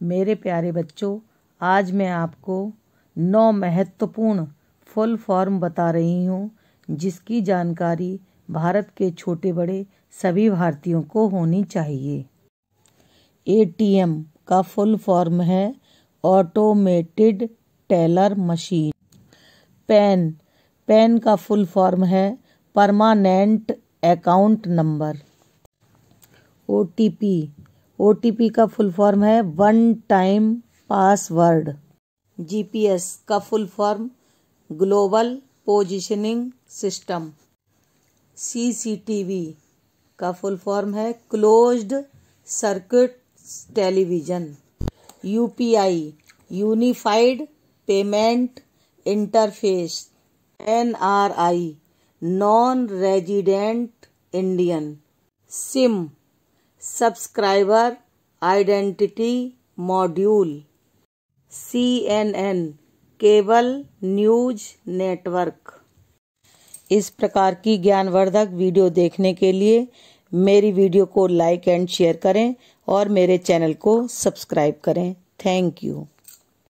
मेरे प्यारे बच्चों, आज मैं आपको नौ महत्वपूर्ण फुल फॉर्म बता रही हूँ, जिसकी जानकारी भारत के छोटे बड़े सभी भारतीयों को होनी चाहिए। एटीएम का फुल फॉर्म है automated teller machine PAN PAN का फुल फॉर्म है permanent account number O T P O T P का फुल फॉर्म है one time password G P S का full form global positioning system C C T V का full form है closed circuit television U P I unified payment interface N R I non resident Indian SIM subscriber identity module C N N cable news network. इस प्रकार की ज्ञानवर्धक video देखने के लिए मेरी वीडियो को लाइक एंड शेयर करें और मेरे चैनल को सब्सक्राइब करें। Thank you.